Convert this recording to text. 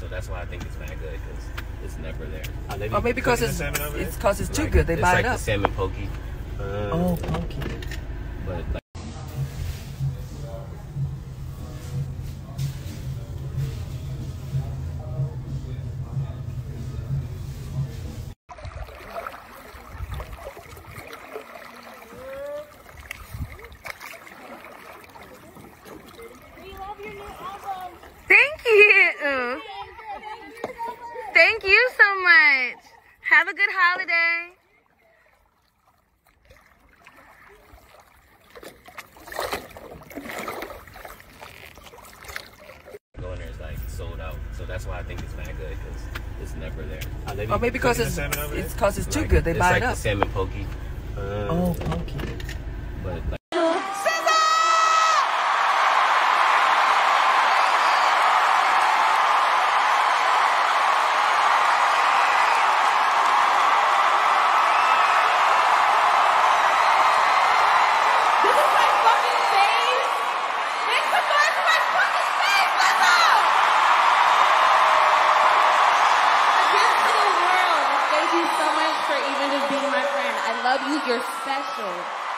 so that's why I think it's mad good because it's never there. Are they Or maybe because it's the salmon over it's because it's too Like, good. They buy like it the up. salmon poke. Uh, Oh, poke. but like, We love your new album. Thank you. Thank you so much. Have a good holiday. go in there is like sold out. So that's why I think it's mad good because it's never there. Are they Or maybe because it's the salmon over there? it's because it's too Like, good. They buy like it the up. salmon poke. Uh, Oh, okay. but like, love you. You're special.